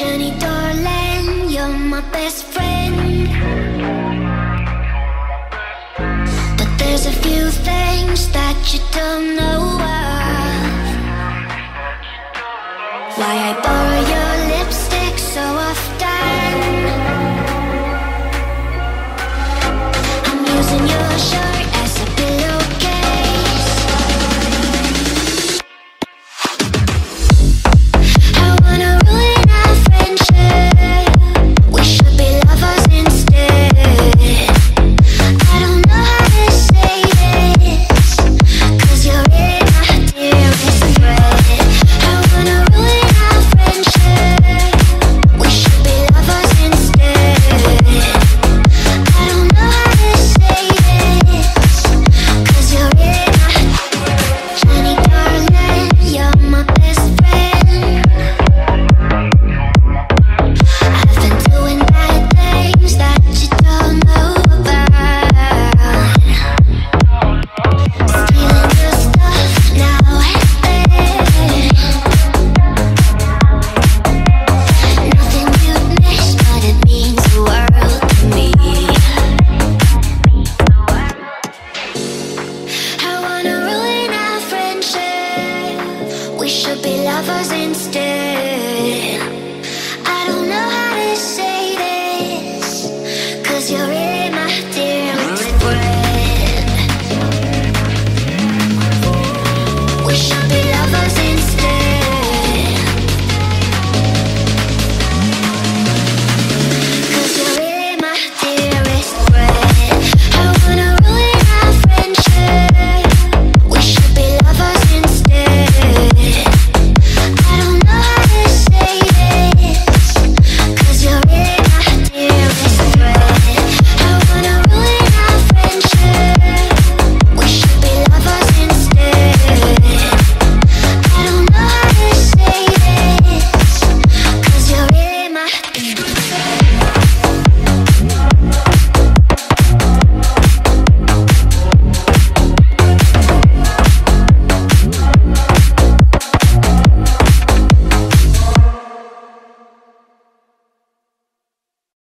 Jenny, darling, you're my best friend. But there's a few things that you don't know of. Why I borrow your lipstick so often. instead.